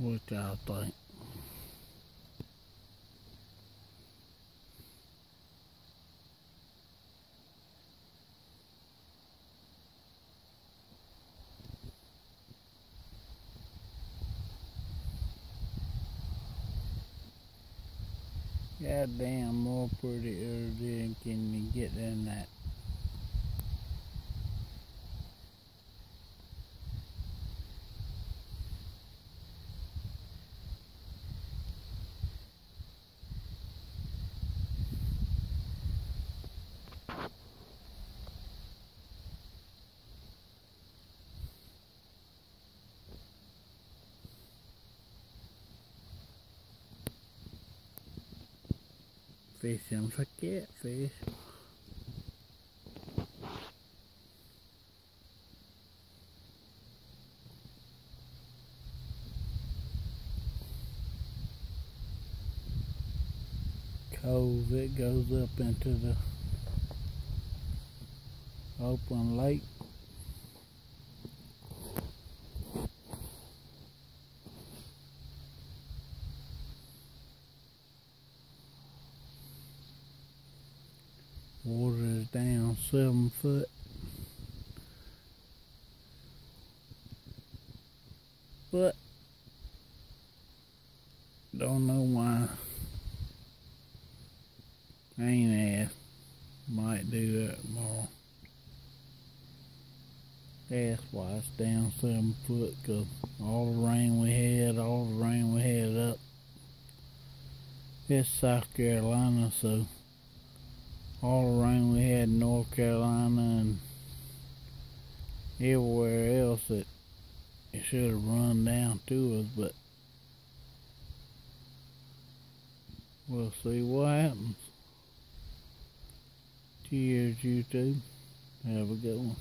What y'all think? Goddamn, more prettier than can get than that? Fishing for catfish. Cove, it goes up into the open lake. Water is down seven foot. But don't know why. I ain't asked. Might do that tomorrow. That's why it's down seven foot, cause all the rain we had, all the rain we had up. It's South Carolina, so all the rain we had in North Carolina and everywhere else that it should have run down to us, but we'll see what happens. Cheers, you two. Have a good one.